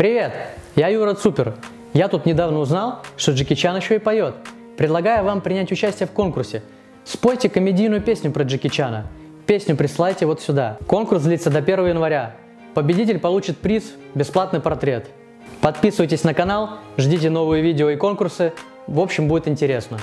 Привет, я Юра Цупер. Я тут недавно узнал, что Джеки Чан еще и поет. Предлагаю вам принять участие в конкурсе. Спойте комедийную песню про Джеки Чана. Песню присылайте вот сюда. Конкурс длится до 1 января. Победитель получит приз – бесплатный портрет. Подписывайтесь на канал, ждите новые видео и конкурсы. В общем, будет интересно.